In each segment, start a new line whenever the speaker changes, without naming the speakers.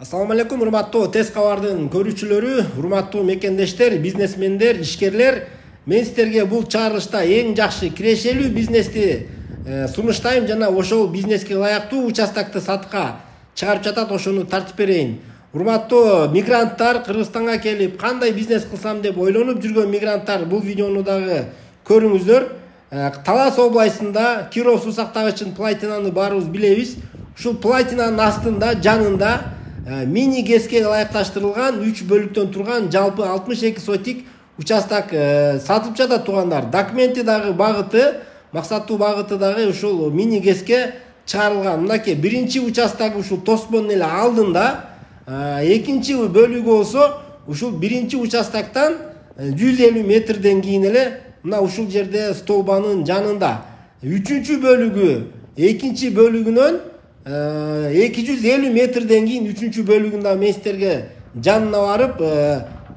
ассалому алейкум урматтуу тез кабардын көрүүчүлөрү урматтуу мекендештер бизнесмендер ишкерлер мен сиздерге бул чыгарылышта эң жакшы кирешелүү бизнести э, сунуштайм жана ошол бизнеске ылайыктуу участокты сатыкка чыгарып жатат ошону тартып берейин. Урматтуу мигранттар кыргызстанга келип кандай бизнес кылсам деп ойлонуп жүргөн мигранттар бул видеону дагы көрүңүздөр. Э, талас областында киров суу сактагычын платинаны баарыбыз билебиз. Ушул платинанын астында жанында мини гэске ылайыкташтырылган үч бөлүктөн турган жалпы алтымыш эки сотик участок э, сатылып жатат туугандар документи дагы багыты максаттуу багыты дагы ушул мини гэске чыгарылган мынакей биринчи участогу ушул тосмонун эле алдында экинчи бөлүгү болсо ушул биринчи участоктон жүз элүү метрден кийин эле мына ушул жерде столбанын жанында. Үчүнчү бөлүгү экинчи бөлүгүнөн эки жүз элүү метрден кийин үчүнчү бөлүгүн дагы мен сиздерге жанына барып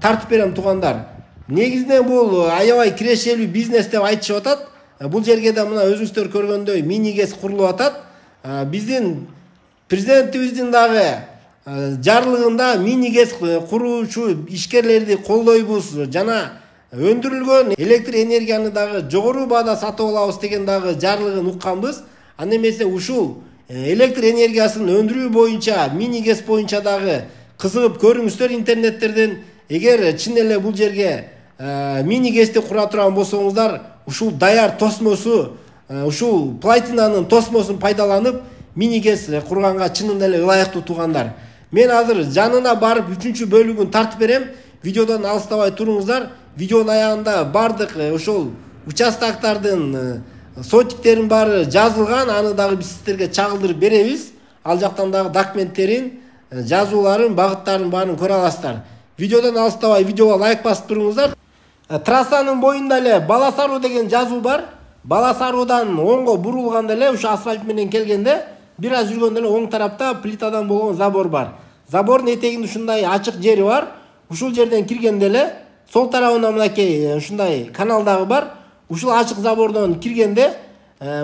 тартып берем туугандар. Негизинен бул аябай кирешелүү бизнес деп айтышып атат. Бул жерге да мына өзүңүздөр көргөндөй мини гэс курулуп атат. Биздин президентибиздин дагы жарлыгында мини гэс куруучу ишкерлерди колдойбуз жана өндүрүлгөн электр энергияны дагы жогору баада сатып алабыз деген дагы жарлыгын укканбыз. Анда эмесе ушул электр энергиясын өндүрүү боюнча мини гэс боюнча дагы кызыгып көрүңүздөр интернеттерден эгер чын эле бул жерге мини гэсти кура турган болсоңуздар ушул даяр тосмосу ушул платинанын тосмосун пайдаланып мини гэс курганга чынында эле ылайыктуу туугандар мен азыр жанына барып үчүнчү бөлүгүн тартып берем видеодон алыстабай туруңуздар видеонун аягында баардык ошол участоктардын сотиктерин баары жазылган аны дагы биз сиздерге чагылдырып беребиз ал жактан дагы документтерин жазууларын багыттарын баарын көрө аласыздар. Видеодон алыстабай видеого лайк басып туруңуздар трассанын боюнда эле балас аруу деген жазуу бар. Балас аруудан оңго бурулганда эле ушу асфальт менен келгенде бир аз жүргөндө эле оң тарапта плитадан болгон забор бар. Забордун этегинде ушундай ачык жери бар. Ушул жерден киргенде эле сол тарабында мынакей ушундай канал дагы бар. Ушул ачык забордон киргенде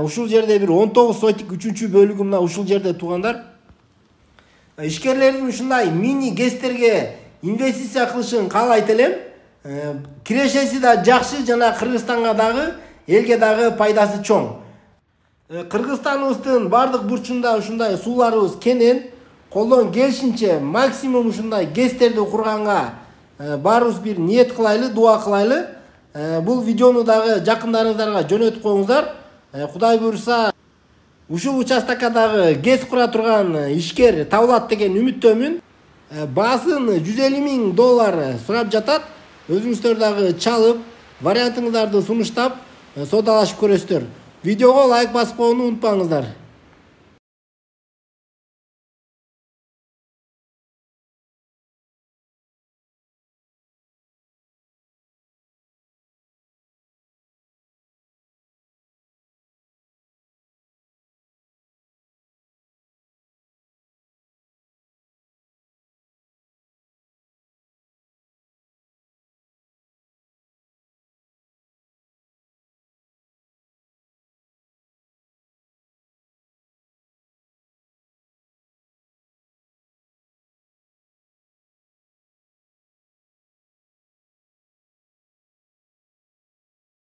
ушул жерде бир он тогуз сотик үчүнчү бөлүгү мына ушул жерде туугандар. Ишкерлердин ушундай мини гэстерге инвестиция кылышын каалайт элем. Кирешеси да жакшы жана кыргызстанга дагы элге дагы пайдасы чоң. Кыргызстаныбыздын баардык бурчунда ушундай сууларыбыз кенен колдон келишинче максимум ушундай гэстерди курганга баарыбыз бир ниет кылайлы дуба кылайлы. Бул видеону дагы жакындарыңыздарга жөнөтүп коюңуздар. Кудай буюрса ушул участокко дагы гэс кура турган ишкер табылат деген үмүттөмүн баасын жүз элүү миң доллар сурап жатат. Өзүңүздөр дагы чалып вариантыңыздарды сунуштап соодалашып көрөсүздөр. Видеого лайк басып коюуну унутпаңыздар